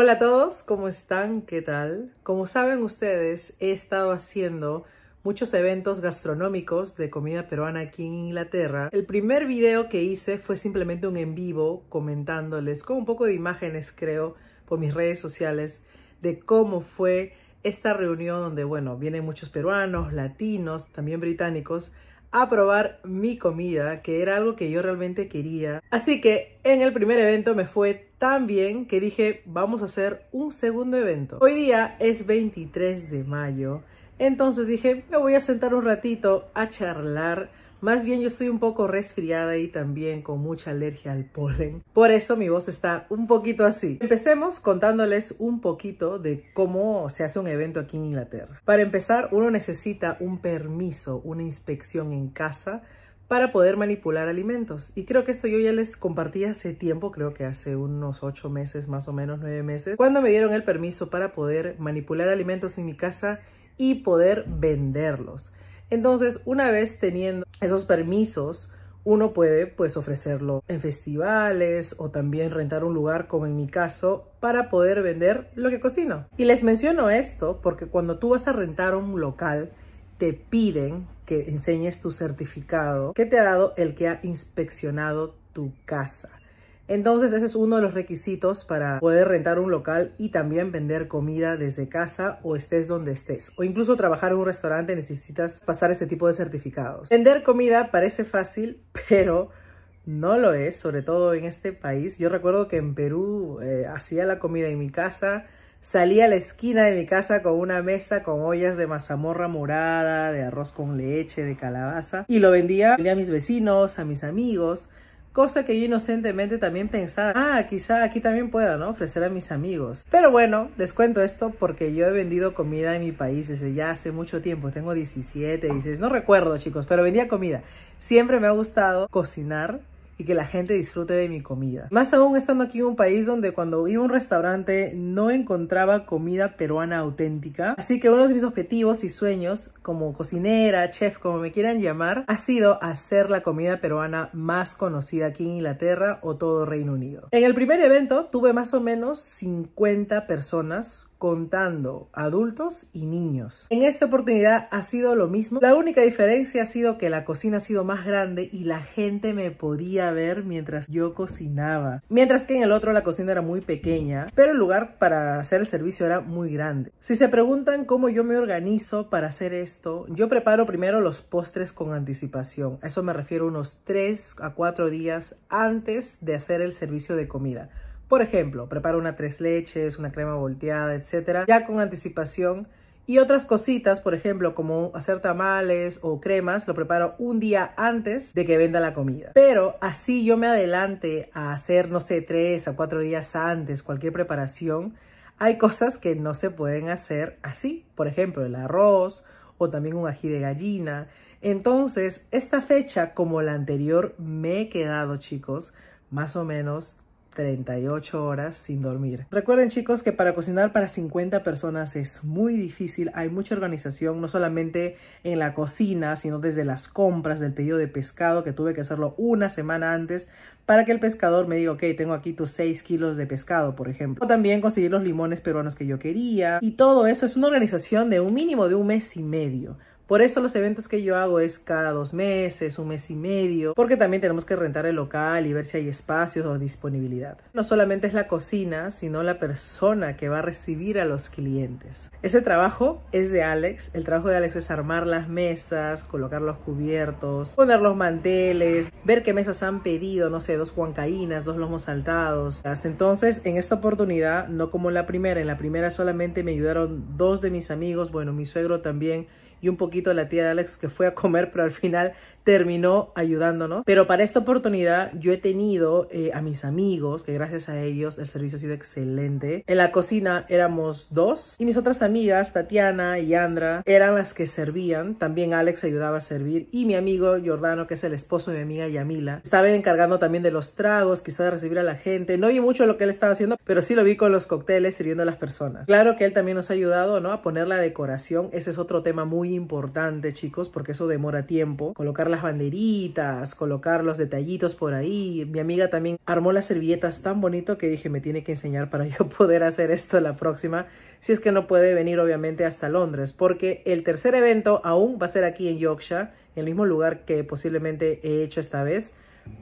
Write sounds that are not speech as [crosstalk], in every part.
Hola a todos, ¿cómo están? ¿Qué tal? Como saben ustedes, he estado haciendo muchos eventos gastronómicos de comida peruana aquí en Inglaterra. El primer video que hice fue simplemente un en vivo comentándoles con un poco de imágenes, creo, por mis redes sociales de cómo fue esta reunión donde, bueno, vienen muchos peruanos, latinos, también británicos, a probar mi comida, que era algo que yo realmente quería. Así que en el primer evento me fue tan bien que dije, vamos a hacer un segundo evento. Hoy día es 23 de mayo, entonces dije, me voy a sentar un ratito a charlar más bien yo estoy un poco resfriada y también con mucha alergia al polen. Por eso mi voz está un poquito así. Empecemos contándoles un poquito de cómo se hace un evento aquí en Inglaterra. Para empezar, uno necesita un permiso, una inspección en casa para poder manipular alimentos. Y creo que esto yo ya les compartí hace tiempo, creo que hace unos ocho meses, más o menos nueve meses, cuando me dieron el permiso para poder manipular alimentos en mi casa y poder venderlos. Entonces, una vez teniendo esos permisos, uno puede pues ofrecerlo en festivales o también rentar un lugar como en mi caso para poder vender lo que cocino. Y les menciono esto porque cuando tú vas a rentar un local te piden que enseñes tu certificado que te ha dado el que ha inspeccionado tu casa. Entonces ese es uno de los requisitos para poder rentar un local y también vender comida desde casa o estés donde estés. O incluso trabajar en un restaurante necesitas pasar este tipo de certificados. Vender comida parece fácil, [laughs] pero no lo es, sobre todo en este país. Yo recuerdo que en Perú eh, hacía la comida en mi casa, salía a la esquina de mi casa con una mesa con ollas de mazamorra morada, de arroz con leche, de calabaza y lo vendía, vendía a mis vecinos, a mis amigos. Cosa que yo inocentemente también pensaba, ah, quizá aquí también pueda, ¿no? Ofrecer a mis amigos. Pero bueno, les cuento esto porque yo he vendido comida en mi país desde ya hace mucho tiempo. Tengo 17, 16, no recuerdo chicos, pero vendía comida. Siempre me ha gustado cocinar y que la gente disfrute de mi comida. Más aún estando aquí en un país donde cuando iba a un restaurante no encontraba comida peruana auténtica. Así que uno de mis objetivos y sueños como cocinera, chef, como me quieran llamar, ha sido hacer la comida peruana más conocida aquí en Inglaterra o todo Reino Unido. En el primer evento tuve más o menos 50 personas contando adultos y niños. En esta oportunidad ha sido lo mismo. La única diferencia ha sido que la cocina ha sido más grande y la gente me podía ver mientras yo cocinaba. Mientras que en el otro la cocina era muy pequeña, pero el lugar para hacer el servicio era muy grande. Si se preguntan cómo yo me organizo para hacer esto, yo preparo primero los postres con anticipación. A eso me refiero unos 3 a 4 días antes de hacer el servicio de comida. Por ejemplo, preparo una tres leches, una crema volteada, etcétera, ya con anticipación. Y otras cositas, por ejemplo, como hacer tamales o cremas, lo preparo un día antes de que venda la comida. Pero así yo me adelante a hacer, no sé, tres a cuatro días antes cualquier preparación. Hay cosas que no se pueden hacer así. Por ejemplo, el arroz o también un ají de gallina. Entonces, esta fecha, como la anterior, me he quedado, chicos, más o menos 38 horas sin dormir. Recuerden chicos que para cocinar para 50 personas es muy difícil, hay mucha organización, no solamente en la cocina, sino desde las compras del pedido de pescado que tuve que hacerlo una semana antes para que el pescador me diga, ok, tengo aquí tus 6 kilos de pescado, por ejemplo. O también conseguir los limones peruanos que yo quería. Y todo eso es una organización de un mínimo de un mes y medio. Por eso los eventos que yo hago es cada dos meses, un mes y medio, porque también tenemos que rentar el local y ver si hay espacios o disponibilidad. No solamente es la cocina, sino la persona que va a recibir a los clientes. Ese trabajo es de Alex. El trabajo de Alex es armar las mesas, colocar los cubiertos, poner los manteles, ver qué mesas han pedido, no sé, dos huancaínas, dos lomos saltados. Entonces, en esta oportunidad, no como la primera, en la primera solamente me ayudaron dos de mis amigos, bueno, mi suegro también y un poquito la tía de Alex que fue a comer, pero al final terminó ayudándonos. Pero para esta oportunidad yo he tenido eh, a mis amigos, que gracias a ellos el servicio ha sido excelente. En la cocina éramos dos y mis otras amigas, Tatiana y Andra, eran las que servían. También Alex ayudaba a servir y mi amigo Jordano, que es el esposo de mi amiga Yamila, estaba encargando también de los tragos, quizá de recibir a la gente. No vi mucho lo que él estaba haciendo, pero sí lo vi con los cócteles sirviendo a las personas. Claro que él también nos ha ayudado, ¿no? A poner la decoración. Ese es otro tema muy importante, chicos, porque eso demora tiempo. Colocar las banderitas, colocar los detallitos por ahí. Mi amiga también armó las servilletas tan bonito que dije me tiene que enseñar para yo [laughs] poder hacer esto la próxima. Si es que no puede venir obviamente hasta Londres, porque el tercer evento aún va a ser aquí en Yorkshire, el mismo lugar que posiblemente he hecho esta vez.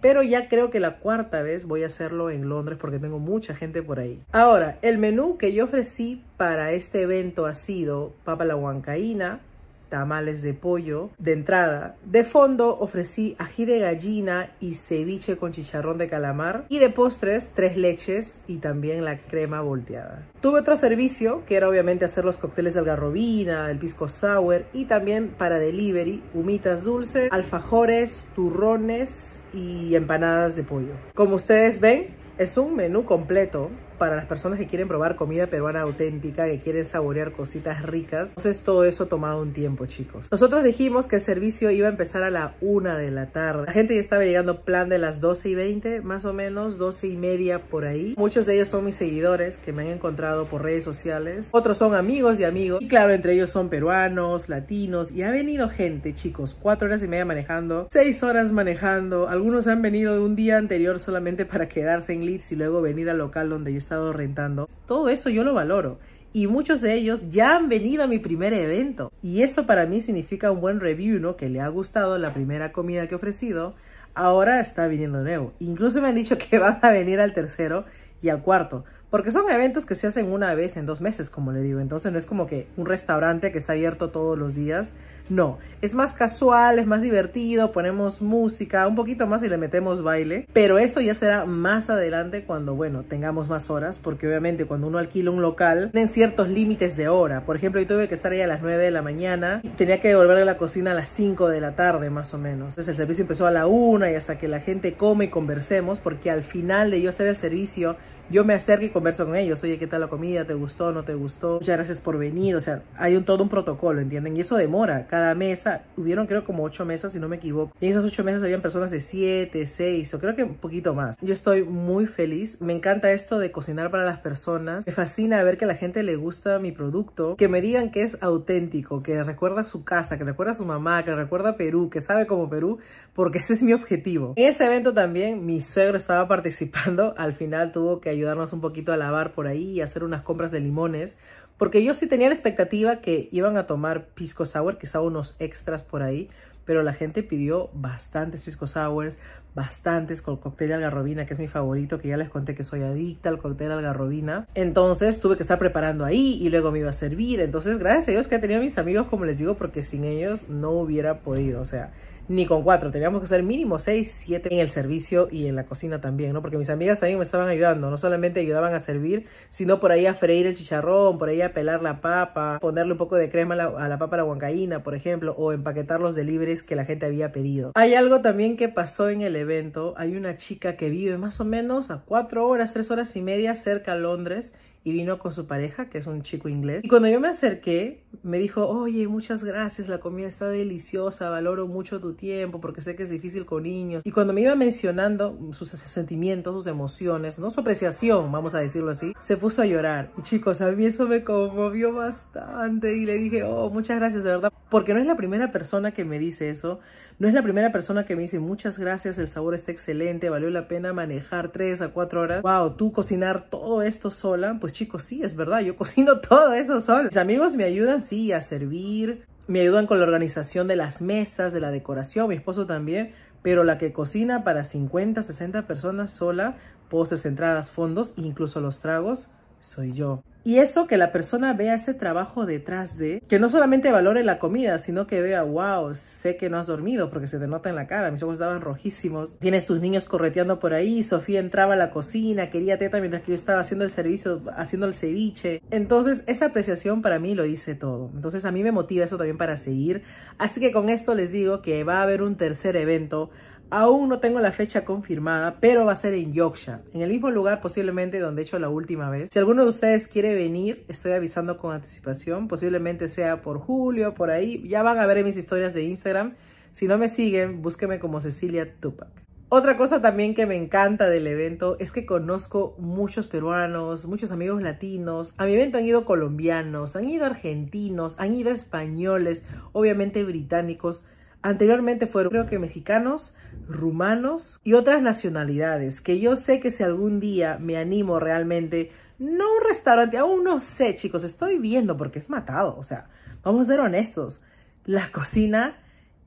Pero ya creo que la cuarta vez voy a hacerlo en Londres porque tengo mucha gente por ahí. Ahora, el menú que yo ofrecí para este evento ha sido papa la huancaína, tamales de pollo de entrada. De fondo ofrecí ají de gallina y ceviche con chicharrón de calamar. Y de postres, tres leches y también la crema volteada. Tuve otro servicio, que era obviamente hacer los cócteles de algarrobina, el pisco sour y también para delivery, humitas dulces, alfajores, turrones y empanadas de pollo. Como ustedes ven, es un menú completo para las personas que quieren probar comida peruana auténtica, que quieren saborear cositas ricas. Entonces todo eso ha tomado un tiempo, chicos. Nosotros dijimos que el servicio iba a empezar a la una de la tarde. La gente ya estaba llegando plan de las 12 y 20, más o menos, 12 y media por ahí. Muchos de ellos son mis seguidores que me han encontrado por redes sociales. Otros son amigos y amigos. Y claro, entre ellos son peruanos, latinos. Y ha venido gente, chicos, cuatro horas y media manejando, seis horas manejando. Algunos han venido de un día anterior solamente para quedarse en Leeds y luego venir al local donde yo estado rentando. Todo eso yo lo valoro. Y muchos de ellos ya han venido a mi primer evento. Y eso para mí significa un buen review, ¿no? Que le ha gustado la primera comida que he ofrecido. Ahora está viniendo nuevo. Incluso me han dicho [laughs] que van a venir al tercero y al cuarto. Porque son eventos que se hacen una vez en dos meses, como le digo. Entonces no es como que un restaurante que está abierto todos los días. No, es más casual, es más divertido, ponemos música, un poquito más y le metemos baile. Pero eso ya será más adelante cuando, bueno, tengamos más horas. Porque obviamente cuando uno alquila un local, tienen ciertos límites de hora. Por ejemplo, yo tuve que estar ahí a las 9 de la mañana. Tenía que devolver a la cocina a las 5 de la tarde, más o menos. Entonces el servicio empezó a la 1 y hasta que la gente come y conversemos. Porque al final de yo hacer el servicio yo me acerco y converso con ellos, oye, ¿qué tal la comida? ¿Te gustó? ¿No te gustó? Muchas gracias por venir, o sea, hay un, todo un protocolo, ¿entienden? Y eso demora, cada mesa, hubieron creo como ocho mesas, si no me equivoco, y en esas ocho mesas habían personas de siete, seis, o creo que un poquito más. Yo estoy muy feliz, me encanta esto de cocinar para las personas, me fascina ver que a la gente le gusta mi producto, que me digan que es auténtico, que recuerda su casa, que recuerda a su mamá, que recuerda Perú, que sabe como Perú, porque ese es mi objetivo. En ese evento también mi suegro estaba participando, al final tuvo que ayudarnos un poquito a lavar por ahí y hacer unas compras de limones, porque yo sí tenía la expectativa que iban a tomar pisco sour, que son unos extras por ahí, pero la gente pidió bastantes pisco sours, bastantes con cóctel de algarrobina, que es mi favorito, que ya les conté que soy adicta al cóctel de algarrobina. Entonces tuve que estar preparando ahí y luego me iba a servir. Entonces, gracias a Dios que he tenido mis amigos, como les digo, porque sin ellos no hubiera podido. O sea, ni con cuatro, teníamos que ser mínimo seis, siete en el servicio y en la cocina también, ¿no? Porque mis amigas también me estaban ayudando, no solamente ayudaban a servir, sino por ahí a freír el chicharrón, por ahí a pelar la papa, ponerle un poco de crema a la, papa a la huancaína, por ejemplo, o empaquetar los deliveries que la gente había pedido. Hay algo también que pasó en el evento, hay una chica que vive más o menos a cuatro horas, tres horas y media cerca a Londres y vino con su pareja, que es un chico inglés. Y cuando yo me acerqué, me dijo, oye, muchas gracias, la comida está deliciosa, valoro mucho tu tiempo porque sé que es difícil con niños. Y cuando me iba mencionando sus sentimientos, sus emociones, no su apreciación, vamos a decirlo así, se puso a llorar. Y chicos, a mí eso me conmovió bastante y le dije, oh, muchas gracias, de verdad, porque no es la primera persona que me dice eso, no es la primera persona que me dice, muchas gracias, el sabor está excelente, valió la pena manejar tres a cuatro horas. Wow, tú cocinar todo esto sola, pues chicos, sí, es verdad, yo [laughs] cocino todo eso sola. Mis amigos me ayudan, sí, a servir, me ayudan con la organización de las mesas, de la decoración, mi esposo también, pero la que cocina para 50, 60 personas sola, postes, entradas, fondos, incluso los tragos, soy yo. Y eso que la persona vea ese trabajo detrás de, que no solamente valore la comida, sino que vea, wow, sé que no has dormido porque se te nota en la cara, mis ojos estaban rojísimos. Tienes tus niños correteando por ahí, Sofía entraba a la cocina, quería teta mientras que yo estaba haciendo el servicio, haciendo el ceviche. Entonces, esa apreciación para mí lo dice todo. Entonces, a mí me motiva eso también para seguir. Así que con esto les digo que va a haber un tercer evento Aún no tengo la fecha confirmada, pero va a ser en Yorkshire, en el mismo lugar posiblemente donde he hecho la última vez. Si alguno de ustedes quiere venir, estoy avisando con anticipación, posiblemente sea por julio, por ahí. Ya van a ver mis historias de Instagram. Si no me siguen, búsqueme como Cecilia Tupac. Otra cosa también que me encanta del evento es que conozco muchos peruanos, muchos amigos latinos. A mi evento han ido colombianos, han ido argentinos, han ido españoles, obviamente británicos Anteriormente fueron creo que mexicanos, rumanos y otras nacionalidades que yo sé que si algún día me animo realmente, no un restaurante, aún no sé chicos, estoy viendo porque es matado, o sea, vamos a ser honestos, la cocina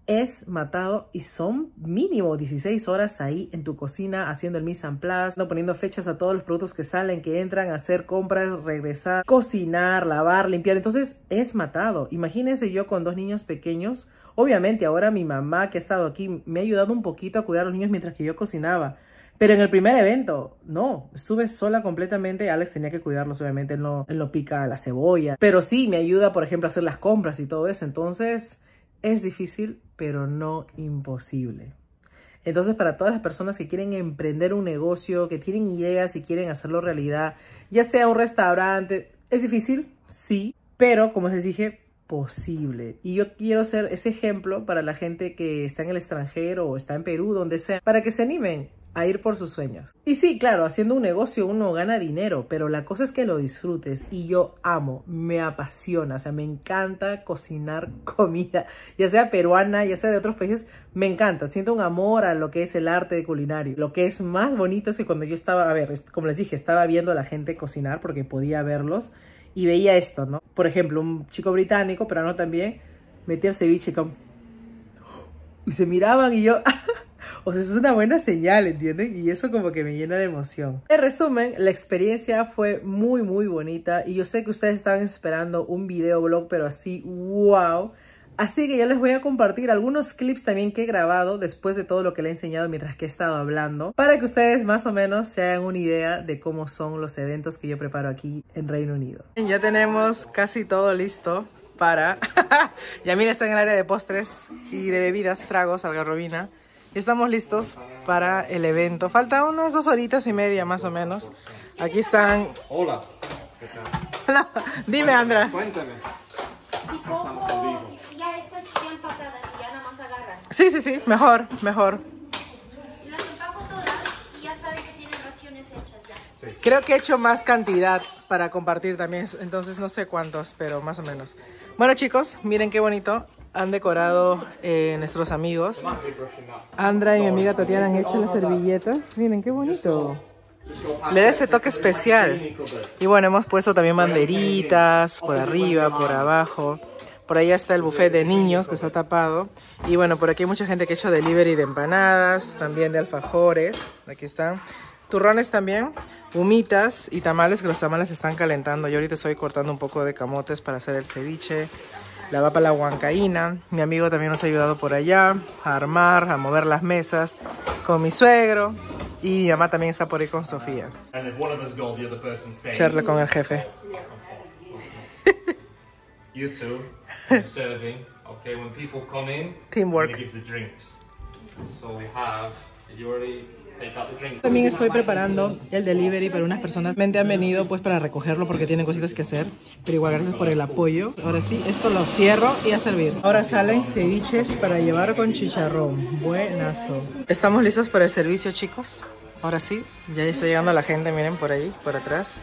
es matado y son mínimo 16 horas ahí en tu cocina haciendo el mise en place, no poniendo fechas a todos los productos que salen, que entran, hacer compras, regresar, cocinar, lavar, limpiar. Entonces es matado. Imagínense yo con dos niños pequeños. Obviamente ahora mi mamá que ha estado aquí me ha ayudado un poquito a cuidar a los niños mientras que yo cocinaba. Pero en el primer evento, no, estuve sola completamente. Alex tenía que cuidarlos, obviamente, él no, él no pica la cebolla. Pero sí, me ayuda, por ejemplo, a hacer las compras y todo eso. Entonces, es difícil, pero no imposible. Entonces, para todas las personas que quieren emprender un negocio, que tienen ideas y quieren hacerlo realidad, ya sea un restaurante, es difícil, sí, pero como les dije, posible. Y yo quiero ser ese ejemplo para la gente que está en el extranjero o está en Perú, donde sea, para que se animen a ir por sus sueños. Y sí, claro, haciendo un negocio uno gana dinero, pero la cosa es que lo disfrutes y yo amo, me apasiona, o sea, me encanta cocinar [laughs] comida, ya sea peruana, ya sea de otros países, me encanta, siento un amor a lo que es el arte culinario. Lo que es más bonito es que cuando yo estaba, a ver, como les dije, estaba viendo a la gente cocinar porque podía verlos y veía esto, ¿no? Por ejemplo, un chico británico, pero no también, metía el ceviche con... Y se miraban y yo... [laughs] O sea, es una buena señal, ¿entienden? Y eso como que me llena de emoción. En resumen, la experiencia fue muy, muy bonita. Y yo sé que ustedes estaban esperando un video blog, pero así, wow. Así que yo les voy a compartir algunos clips también que he grabado después de todo lo que le he enseñado mientras que he estado hablando, para que ustedes más o menos se hagan una idea de cómo son los eventos que yo preparo aquí en Reino Unido. Ya tenemos casi todo listo para... [laughs] Yamina está en el área de postres y de bebidas, tragos, algarrobina. Estamos listos para el evento. Falta unas dos horitas y media más o menos. Aquí están... Hola. ¿Qué tal? [laughs] Dime, Andra. Cuéntame. Si pongo ya estas ya empacadas y ya nada más agarran. Sí, sí, sí. Mejor, mejor. Y las empaco todas y ya saben que tienen raciones hechas ya. Creo que he hecho más cantidad para compartir también. Entonces no sé cuántos, pero más o menos. Bueno, chicos, miren qué bonito han decorado eh, nuestros amigos. Andra y mi amiga Tatiana han hecho las servilletas. Miren qué bonito. Le da ese toque especial. Y bueno, hemos puesto también banderitas por arriba, por abajo. Por allá está el buffet de niños que está tapado. Y bueno, por aquí hay mucha gente que ha hecho delivery de empanadas, también de alfajores. Aquí están. Turrones también, humitas y tamales, que los tamales se están calentando. Yo ahorita estoy cortando un poco de camotes para hacer el ceviche la va para la huancaína. Mi amigo también nos ha ayudado por allá a armar, a mover las mesas con mi suegro. Y mi mamá también está por ahí con Sofía. Charla con el jefe. You two, [laughs] serving. Okay, when people come in, Teamwork. give the drinks. So we have, you already también estoy preparando el delivery para unas personas. Mente han venido pues para recogerlo porque tienen cositas que hacer. Pero igual gracias por el apoyo. Ahora sí, esto lo cierro y a servir. Ahora salen ceviches para llevar con chicharrón. Buenazo. Estamos listos para el servicio, chicos. Ahora sí, ya está llegando la gente, miren por ahí, por atrás.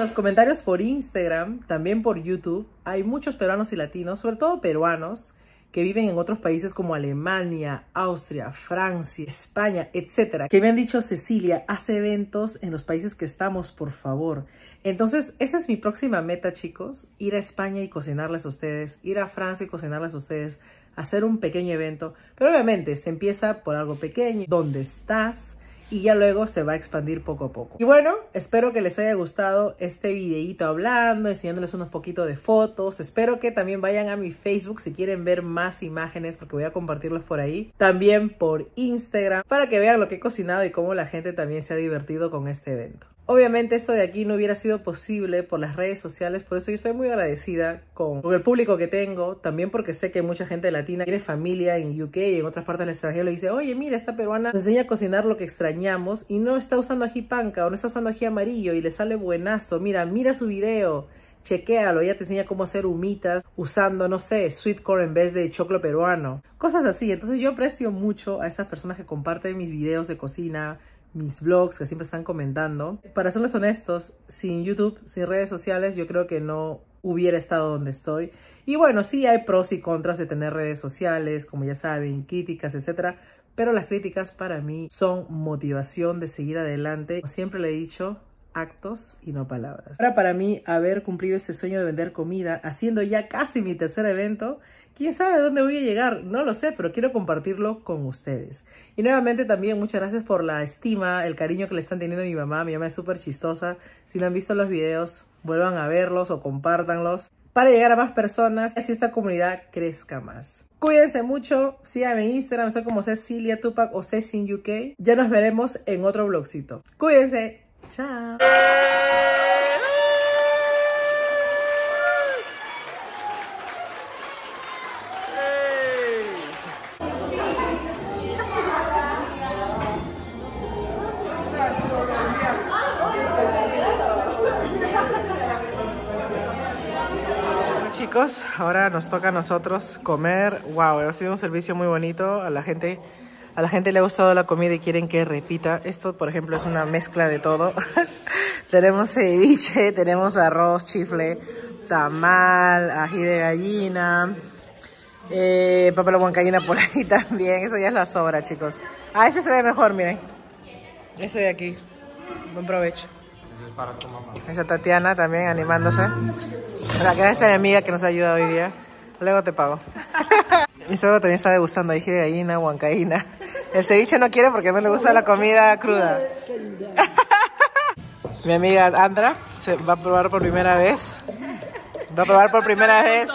Los comentarios por Instagram, también por YouTube, hay muchos peruanos y latinos, sobre todo peruanos, que viven en otros países como Alemania, Austria, Francia, España, etcétera, que me han dicho, Cecilia, hace eventos en los países que estamos, por favor. Entonces, esa es mi próxima meta, chicos, ir a España y cocinarles a ustedes, ir a Francia y cocinarles a ustedes, hacer un pequeño evento, pero obviamente se empieza por algo pequeño, ¿dónde estás? Y ya luego se va a expandir poco a poco. Y bueno, espero que les haya gustado este videito hablando, enseñándoles unos poquitos de fotos. Espero que también vayan a mi Facebook si quieren ver más imágenes porque voy a compartirlos por ahí. También por Instagram para que vean lo que he cocinado y cómo la gente también se ha divertido con este evento. Obviamente esto de aquí no hubiera sido posible por las redes sociales, por eso yo estoy muy agradecida con, el público que tengo, también porque sé que mucha gente latina tiene familia en UK y en otras partes del extranjero le dice, oye mira, esta peruana nos enseña a cocinar lo que extrañamos y no está usando ají panca o no está usando ají amarillo y le sale buenazo, mira, mira su video, chequéalo, ella te enseña cómo hacer humitas usando, no sé, sweet corn en vez de choclo peruano. Cosas así. Entonces yo aprecio mucho a esas personas que comparten mis videos de cocina, mis vlogs que siempre están comentando. Para serles honestos, sin YouTube, sin redes sociales, yo creo que no hubiera estado donde estoy. Y bueno, sí hay pros y contras de tener redes sociales, como ya saben, críticas, etcétera. Pero las críticas para mí son motivación de seguir adelante. Siempre le he dicho, actos y no palabras. Ahora para mí haber cumplido ese sueño de vender comida, haciendo ya casi mi tercer evento, quién sabe dónde voy a llegar, no lo sé, pero quiero compartirlo con ustedes. Y nuevamente también muchas gracias por la estima, el cariño que le están teniendo a mi mamá, mi mamá es súper chistosa. Si no han visto los videos, vuelvan a verlos o compártanlos para llegar a más personas y así esta comunidad crezca más. Cuídense mucho, síganme en Instagram, estoy como Cecilia Tupac o Ceci UK. Ya nos veremos en otro vlogcito. Cuídense, chao. chicos, ahora nos toca a nosotros comer. Wow, ha sido un servicio muy bonito. A la gente, a la gente le ha gustado la comida y quieren que repita. Esto, por ejemplo, es una mezcla de todo. [laughs] tenemos ceviche, tenemos arroz, chifle, tamal, ají de gallina, eh, papel huancaína por ahí [laughs] también. Eso ya es la sobra, chicos. Ah, ese se ve mejor, miren. Ese de aquí. Buen provecho. Para tu mamá. Esa Tatiana también animándose. Gracias a mi amiga que nos ha ayudado hoy día. Luego te pago. [laughs] mi suegro también está degustando ají de gallina, huancaína. El ceviche no quiere porque no le gusta la comida cruda. [laughs] mi amiga Andra se va a probar por primera vez. Va a probar por primera vez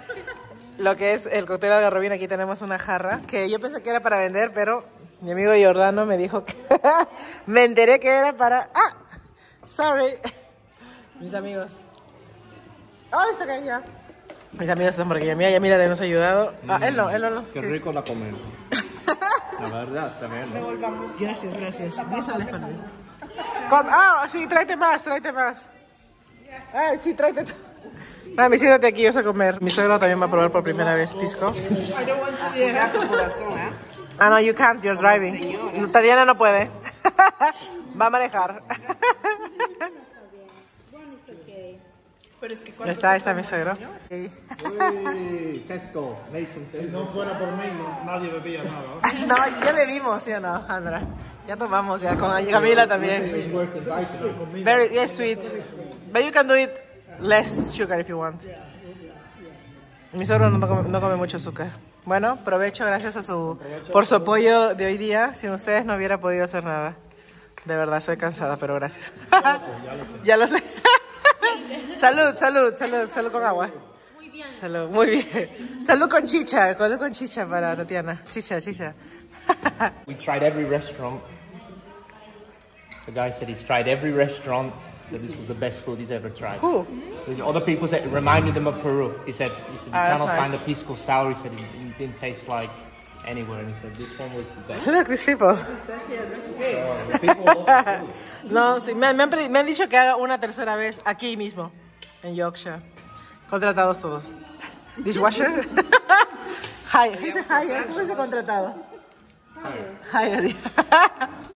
[laughs] lo que es el cóctel algarrobín. Aquí tenemos una jarra que yo pensé que era para vender, pero mi amigo Jordano me dijo que [laughs] me enteré que era para... ¡Ah! Sorry. Mis amigos. Oh, it's okay, ya. Mis amigos están porque ya mira, ya mira, nos ha ayudado. Ah, él no, él no. no. Qué rico la comen. La verdad, también. ¿no? Gracias, gracias. 10 soles para mí. Ah, sí, tráete más, tráete más. Ay, sí, tráete. Mami, siéntate aquí, vas a comer. Mi suegro también va a probar por primera vez pisco. Ah, no, you can't, you're driving. Tatiana no puede. [laughs] Va a manejar. [laughs] Ya está, ahí está mi suegro. Tesco, Si no fuera por mí, nadie bebía nada. [laughs] No, ya bebimos, ¿sí o no, Andra? Ya tomamos, ya, con Camila también. Very, yes, sweet. But you can do it less sugar if you want. Mi suegro no come, no come mucho azúcar. Bueno, provecho, gracias a su, por su apoyo de hoy día. Sin ustedes no hubiera podido hacer nada. De verdad, estoy cansada, pero gracias. ya lo sé. [laughs] salud, salud, salud, salud con agua. Muy bien. Salud, muy bien. Salud con chicha, salud con chicha para Tatiana. Chicha, chicha. We tried every restaurant. The guy said he's tried every restaurant. Said this was the best food he's ever tried. Who? The Other people said it reminded them of Peru. He said, he said you Ah, cannot find nice. a pisco sour. He said it, it didn't taste like anywhere. And he said this one was the best. Look, these people. So. [laughs] No, sí, me, me han, me han dicho que haga una tercera vez aquí mismo, en Yorkshire. Contratados todos. Dishwasher. [laughs] Hire. Dice hire. ¿Cómo dice contratado? Hire. [laughs]